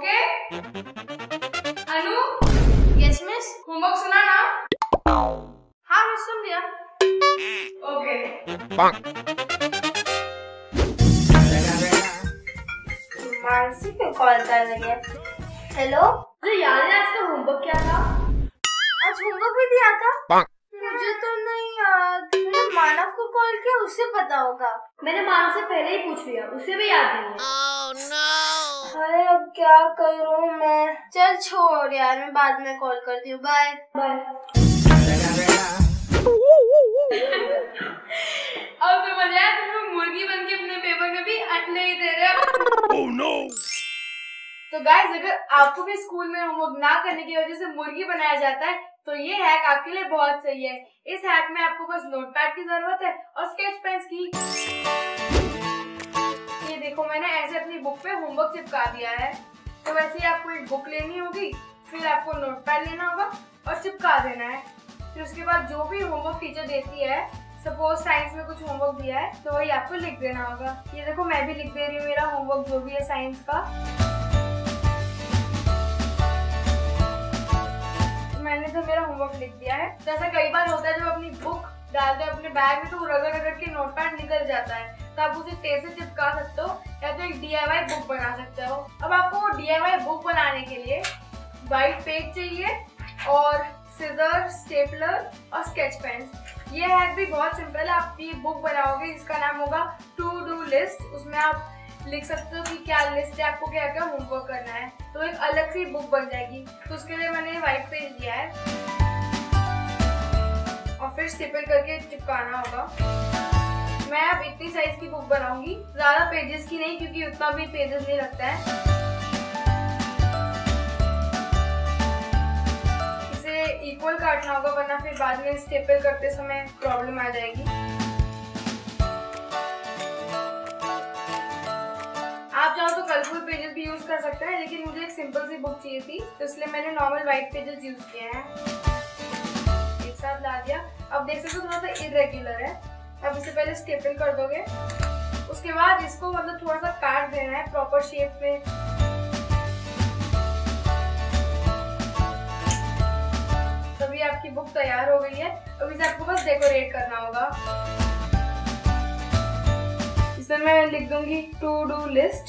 Okay Anu yes miss homework सुना ना? हाँ मिस सुन लिया। ओके मानसी क्यों कॉल कर रही है। हेलो तुझे याद है आज का होमवर्क क्या था? आज होमवर्क भी दिया था? मुझे तो नहीं याद। मानव को कॉल किया उससे पता होगा। मैंने मानव से पहले ही पूछ लिया उसे भी याद नहीं है। अरे अब क्या करूँ मैं? चल छोड़ यार मैं बाद में कॉल करती हूँ। बाय बाय अब समझ आया तुम लोग मुर्गी बन के अपने पेपर में भी अंडे ही दे रहे हो। तो गाइस अगर आपको भी स्कूल में होमवर्क ना करने की वजह से मुर्गी बनाया जाता है तो ये हैक आपके लिए बहुत सही है। इस हैक में आपको बस नोटपैड की ज़रूरत है और स्केच पेन्स की। ये देखो, मैंने ऐसे अपनी बुक पे होमवर्क चिपका दिया है। तो वैसे ही आपको एक बुक लेनी होगी, फिर आपको नोटपैड लेना होगा और चिपका देना है। फिर उसके बाद जो भी होमवर्क टीचर देती है सपोज़ साइंस में कुछ होमवर्क दिया है तो वही आपको लिख देना होगा। ये देखो, मैं भी लिख दे रही हूँ मेरा होमवर्क जो भी है साइंस का। मैंने तो मेरा होमवर्क लिख दिया है। तो ऐसा कई बार होता है, जब अपनी बुक डालते हैं अपने बैग में तो रगड़ रगड़ के नोटपैड निकल जाता है। तो आप उसे टेप से चिपका सकते हो, या तो एक डीआईवाई बुक बना सकते हो। अब आपको डीआईवाई बुक बनाने के लिए वाइट पेज चाहिए, और सिजर स्टेपलर और स्केच पेन ये हैक भी बहुत सिंपल है, आप ये बुक बनाओगे, इसका नाम होगा टू डू लिस्ट उसमें आप लिख सकते हो कि क्या लिस्ट है आपको क्या क्या होमवर्क करना है। तो एक अलग सी बुक बन जाएगी। तो उसके लिए मैंने व्हाइट पेज लिया है। और फिर स्टिपल करके चिपकाना होगा। मैं अब इतनी साइज़ की बुक बनाऊँगी। ज़्यादा पेजेस की नहीं, क्योंकि उतना भी पेजेस नहीं लगता है। इसे इक्वल काटना होगा, वरना फिर बाद में स्टेपल करते समय प्रॉब्लम आ जाएगी। आप चाहो तो कलरफुल पेजेस भी यूज़ कर सकते हैं, लेकिन मुझे एक सिंपल सी बुक चाहिए थी तो इसलिए मैंने नॉर्मल व्हाइट पेजेस यूज़ किए हैं। एक साथ ला दिया। अब देख सकते हो थोड़ा सा इरेग्युलर है। अब इसे पहले स्टेपल कर दोगे। उसके बाद इसको मतलब थोड़ा सा काट देना है प्रॉपर शेप में तभी आपकी बुक तैयार हो गई है। अब इसे आपको बस डेकोरेट करना होगा। इसमें मैं लिख दूँगी टू डू लिस्ट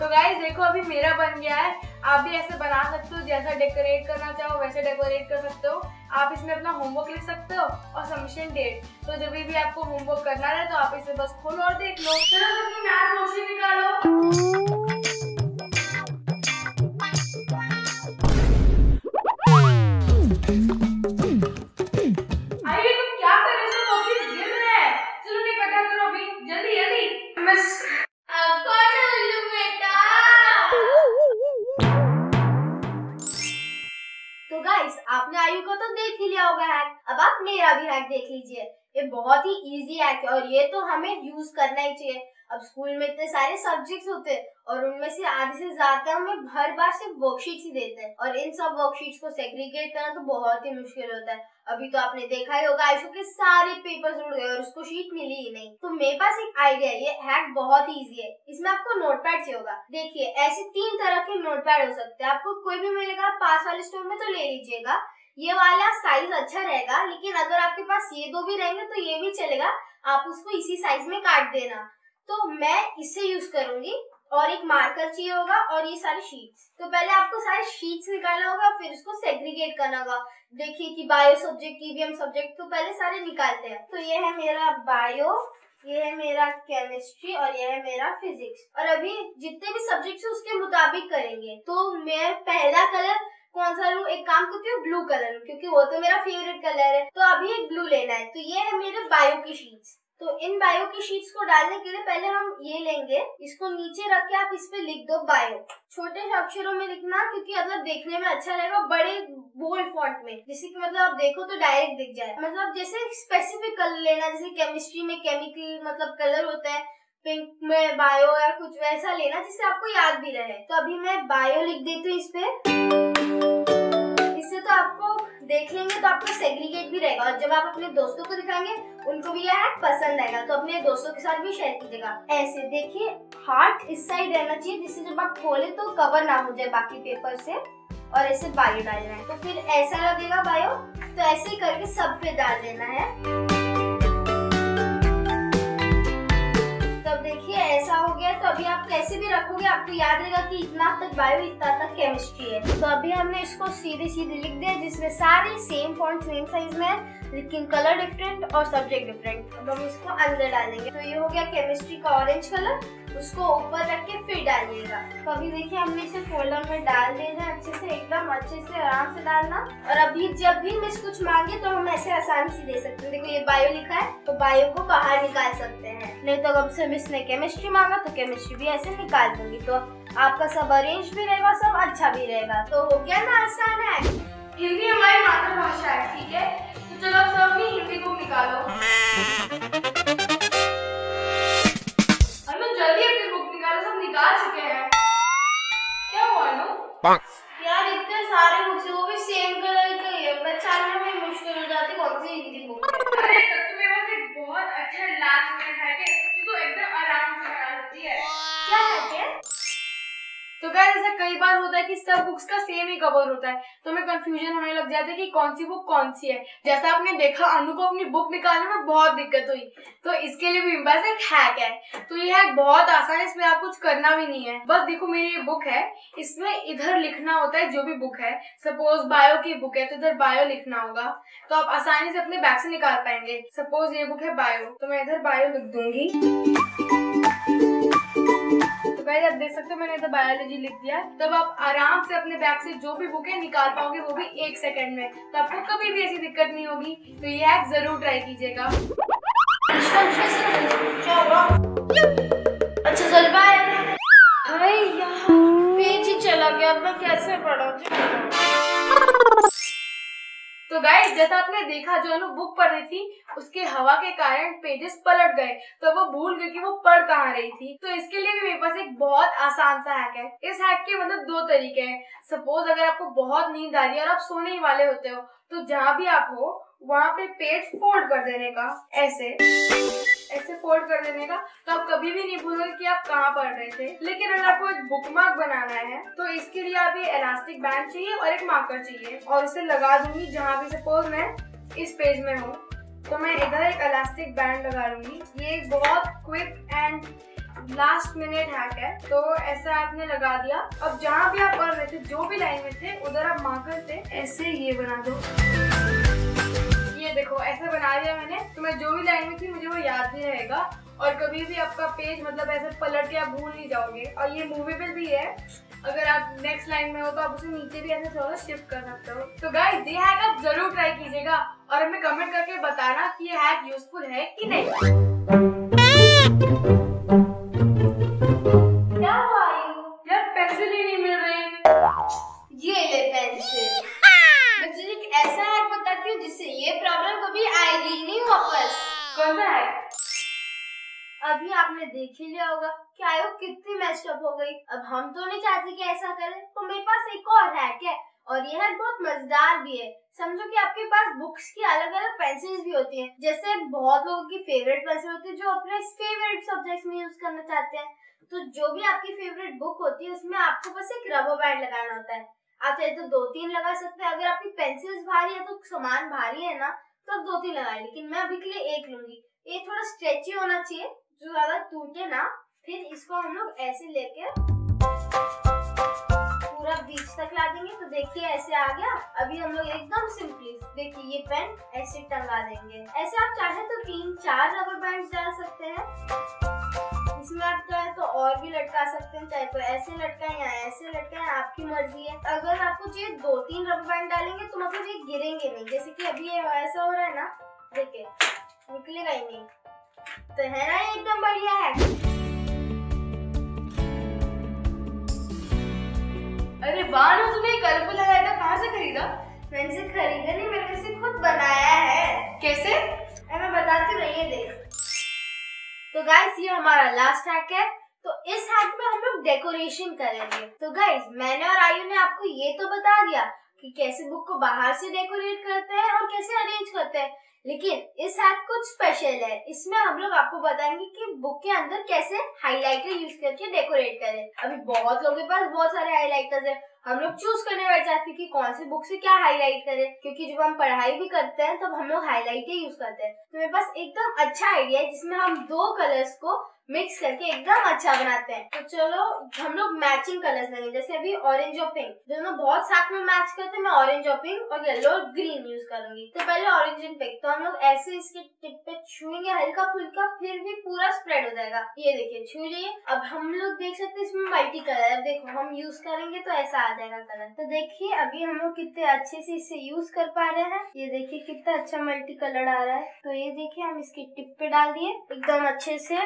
तो गाइस देखो अभी मेरा बन गया है। आप भी ऐसे बना सकते हो, जैसा डेकोरेट करना चाहो, वैसे डेकोरेट कर सकते हो। आप इसमें अपना होमवर्क लिख सकते हो और सबमिशन डेट तो जब भी आपको होमवर्क करना रहे तो आप इसे बस खोलो और देख लो। चलो सबकी मैथ निकालो। मेरा भी हैक देख लीजिए। ये बहुत ही इजी हैक है और ये तो हमें यूज़ करना ही चाहिए। अब स्कूल में इतने सारे सब्जेक्ट्स होते हैं और उनमें से आधे से ज़्यादा हमें हर बार सिर्फ़ वर्कशीट्स ही देते हैं और इन सब वर्कशीट्स को सेग्रीगेट करना तो बहुत ही मुश्किल होता है। अभी तो आपने देखा ही होगा आयुषो के सारे पेपर्स उड़ गए और उसको शीट मिली ही नहीं। तो मेरे पास एक आइडिया है, ये हैक बहुत ही इजी है। इसमें आपको नोटपैड चाहिए होगा। देखिए, ऐसे तीन तरह के नोटपैड हो सकते हैं। आपको कोई भी मिलेगा, पास वाले स्टोर में तो ले लीजिएगा। ये वाला साइज़ अच्छा रहेगा, लेकिन अगर आपके पास ये दो भी रहेंगे तो ये भी चलेगा। आप उसको इसी साइज़ में काट देना। तो मैं इसे यूज़ करूँगी और एक मार्कर चाहिए होगा और ये सारी शीट्स तो पहले आपको सारे शीट्स निकालना होगा, फिर उसको सेग्रीगेट करना होगा। देखिए कि बायो सब्जेक्ट ईवीएम सब्जेक्ट तो पहले सारे निकालते हैं। तो ये है मेरा बायो ये है मेरा केमिस्ट्री और ये है मेरा फिजिक्स और अभी जितने भी सब्जेक्ट्स उसके मुताबिक करेंगे। तो मैं पहला कलर कौन सा लू? एक काम करती हूँ ब्लू कलर क्योंकि वो तो मेरा फेवरेट कलर है। तो अभी एक ब्लू लेना है। तो ये है मेरे बायो की शीट्स तो इन बायो की शीट्स को डालने के लिए पहले हम ये लेंगे। इसको नीचे रख के आप इस पे लिख दो बायो छोटे अक्षरों में लिखना, क्योंकि मतलब देखने में अच्छा रहेगा बड़े बोल्ड फॉन्ट में। जिससे कि मतलब आप देखो तो डायरेक्ट दिख जाए। मतलब जैसे स्पेसिफिक कलर लेना, जैसे केमिस्ट्री में केमिकल मतलब कलर होता है पिंक में बायो या कुछ वैसा लेना जिससे आपको याद भी रहे। तो अभी मैं बायो लिख देती हूँ इस पे। इससे तो आपको देख लेंगे तो आपको सेग्रीगेट भी रहेगा। और जब आप अपने दोस्तों को दिखाएँगे, उनको भी यह पसंद आएगा। तो अपने दोस्तों के साथ भी शेयर कीजिएगा। ऐसे देखिए हार्ट इस साइड रहना चाहिए जिससे जब आप खोले तो कवर ना हो जाए बाकी पेपर से और ऐसे बायो डालना है। तो फिर ऐसा लगेगा बायो तो ऐसे ही करके सब पे डाल देना है। देखिए ऐसा हो गया तो अभी आप कैसे भी रखोगे, आपको याद रहेगा कि इतना तक बायो इतना तक केमिस्ट्री है। तो अभी हमने इसको सीधे सीधे लिख दिया, जिसमें सारे सेम फॉन्ट सेम साइज़ में है, लेकिन कलर डिफरेंट और सब्जेक्ट डिफरेंट अब हम इसको अंदर डालेंगे। तो ये हो गया केमिस्ट्री का ऑरेंज कलर उसको ऊपर रख के फिर डालिएगा। तो अभी देखिए, हमने इसे फोल्डर में डाल देना अच्छे से, एकदम अच्छे से, आराम से डालना। और अभी जब भी मिस कुछ मांगे तो हम ऐसे आसानी से दे सकते हैं। देखो ये बायो लिखा है तो बायो को बाहर निकाल सकते हैं। नहीं तो अब से मिस ने केमिस्ट्री मांगा तो केमिस्ट्री भी ऐसे निकाल दूँगी तो आपका सब अरेंज भी रहेगा सब अच्छा भी रहेगा। तो हो गया ना आसान है? हिंदी हमारी मातृभाषा है ठीक है? तो चलो सब अपनी हिंदी को निकालो। निकाल चुके हैं। क्या हुआ अनु? यार इतने सारे बुक्स वो भी सेम कलर ऐसा कई बार होता है कि सब बुक्स का सेम ही कवर होता है। तो हमें कंफ्यूजन होने लग जाता है कि कौन सी बुक कौन सी है। जैसा आपने देखा, अनु को अपनी बुक निकालने में बहुत दिक्कत हुई। तो इसके लिए भी पास एक हैक है। तो ये हैक बहुत आसान है, इसमें आप कुछ करना भी नहीं है। बस देखो, मेरी ये बुक है, इसमें इधर लिखना होता है जो भी बुक है। सपोज़ बायो की बुक है तो इधर बायो लिखना होगा। तो आप आसानी से अपने बैग से निकाल पाएँगे। सपोज़ ये बुक है बायो तो मैं इधर बायो लिख दूँगी। गाइस आप देख सकते हो, मैंने तो बायोलॉजी लिख दिया। तब आप आराम से अपने बैग से जो भी बुक है निकाल पाओगे, वो भी एक सेकंड में। तो आपको कभी भी ऐसी दिक्कत नहीं होगी। तो ये ज़रूर ट्राई कीजिएगा। गाइस जैसा आपने देखा, जो अनु बुक पढ़ रही थी, उसके हवा के कारण पेजेस पलट गए। तो वो भूल गई कि वो पढ़ कहाँ रही थी। तो इसके लिए भी मेरे पास एक बहुत आसान सा हैक है। इस हैक के मतलब दो तरीके हैं। सपोज़ अगर आपको बहुत नींद आ रही है और आप सोने ही वाले होते हो तो जहाँ भी आप हो, वहाँ पे पेज फोल्ड कर देने का। ऐसे। ऐसे फोल्ड कर देने का तो आप कभी भी नहीं भूलोगे कि आप कहाँ पढ़ रहे थे। लेकिन अगर आपको एक बुक मार्क बनाना है तो इसके लिए आप ये इलास्टिक बैंड चाहिए और एक मार्कर चाहिए। और इसे लगा दूँगी जहाँ भी सपोज़ मैं इस पेज में हूँ। तो मैं इधर एक इलास्टिक बैंड लगा लूँगी। ये एक बहुत quick and last minute hack है। तो ऐसा आपने लगा दिया। अब जहाँ भी आप पढ़ रहे थे, जो भी लाइन में थे, उधर आप मार्कर से ऐसे ये बना दो। देखो, ऐसे बना दिया मैंने तो मैं जो भी लाइन में थी, मुझे वो याद नहीं रहेगा। और कभी भी आपका पेज मतलब ऐसे पलट के आप भूल नहीं जाओगे। और ये मूवेबल भी है। अगर आप नेक्स्ट लाइन में हो तो आप उसे नीचे भी ऐसे थोड़ा शिफ्ट कर सकते हो। तो गाइस ये हैक आप ज़रूर ट्राई कीजिएगा। और हमें कमेंट करके बताना कि ये हैक यूजफुल है कि नहीं। है अभी आपने देख ही लिया होगा कि आयो कितनी मैच अप हो गई। अब हम तो नहीं चाहते कि ऐसा करें। तो मेरे पास एक और हैक है और ये हैक बहुत मज़ेदार भी है। समझो कि आपके पास बुक्स की अलग अलग पेंसिल्स भी होती हैं। जैसे बहुत लोगों की फेवरेट पेंसिल होती है जो अपने फेवरेट सब्जेक्ट्स में यूज़ करना चाहते हैं। तो जो भी आपकी फेवरेट बुक होती है, उसमें आपको बस एक रबर बैंड लगाना होता है। आप चाहे तो दो तीन लगा सकते हैं। अगर आपकी पेंसिल्स भारी है तो सामान भारी है ना तो दो तीन लगाए, लेकिन मैं अभी के लिए एक लूँगी। ये थोड़ा स्ट्रेची होना चाहिए, जो ज़्यादा टूटे ना, फिर इसको हम लोग ऐसे लेके पूरा बीच तक ला देंगे। तो देखिए, ऐसे आ गया। अभी हम लोग एकदम सिंपली देखिए, ये पेन ऐसे टंगा देंगे। ऐसे आप चाहे तो तीन, चार रबर बैंड डाल सकते हैं। इसमें आप चाहे तो और भी लटका सकते हैं चाहे तो ऐसे लटकाए या ऐसे लटकाए आपकी मर्ज़ी है। अगर आपको चाहिए दो तीन रबर बैंड डालेंगे तो मतलब ये गिरेंगे नहीं। जैसे कि अभी ये ऐसा हो रहा है ना देखिए निकलेगा ही नहीं। तो है ना एकदम बढ़िया है। अरे वाह ना तुमने कलरफुल हाइलाइटर कहाँ से खरीदा? मैंने से खरीदा नहीं मैंने इसे खुद बनाया है। कैसे? मैं बताती हूँ ये देख। तो गाइस ये हमारा लास्ट हैक है। तो इस हैक में हम लोग डेकोरेशन करेंगे। तो गाइज़ मैंने और आयु ने आपको ये तो बता दिया कि कैसे बुक को बाहर से डेकोरेट करते हैं और कैसे अरेंज करते हैं। लेकिन इस हैक कुछ स्पेशल है। इसमें हम लोग आपको बताएँगे कि बुक के अंदर कैसे हाइलाइटर यूज़ करके डेकोरेट करें। अभी बहुत लोगों के पास बहुत सारे हाइलाइटर्स है। हम लोग चूज़ करने बैठ जाते हैं कि कौन सी बुक से क्या हाईलाइट करें। क्योंकि जब हम पढ़ाई भी करते हैं, तब हम लोग हाईलाइट ही यूज़ करते हैं। तो मेरे पास एकदम अच्छा आइडिया है जिसमें हम दो कलर्स को मिक्स करके एकदम अच्छा बनाते हैं। तो चलो, हम लोग मैचिंग कलर्स लेंगे। जैसे अभी ऑरेंज और पिंक दोनों बहुत साथ में मैच करते हैं। मैं ऑरेंज और पिंक और येलो और ग्रीन यूज़ करूँगी। तो पहले ऑरेंज एंड पिंक तो हम लोग ऐसे इसके टिप पे छुएँगे हल्का फुल्का, फिर भी पूरा स्प्रेड हो जाएगा। ये देखिए, छू लिए। अब हम लोग देख सकते हैं इसमें मल्टी कलर अब देखो, हम यूज़ करेंगे तो ऐसा आ जाएगा कलर तो देखिए, अभी हम लोग कितने अच्छे से इसे यूज़ कर पा रहे हैं। ये देखिए, कितना अच्छा मल्टी कलर आ रहा है। तो ये देखिए, हम इसके टिप पे डाल दिए। एकदम अच्छे से।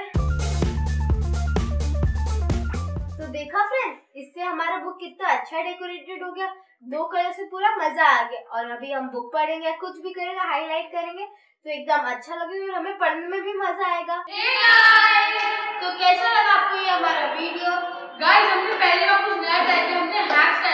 तो देखा फ्रेंड्स इससे हमारा बुक कितना अच्छा डेकोरेटेड हो गया। दो कलर से पूरा मज़ा आ गया। और अभी हम बुक पढ़ेंगे, कुछ भी करेंगे हाईलाइट करेंगे तो एकदम अच्छा लगेगा और हमें पढ़ने में भी मज़ा आएगा। तो कैसा लगा आपको ये हमारा वीडियो गाइस हमने पहली कुछ नया हमने हैक्स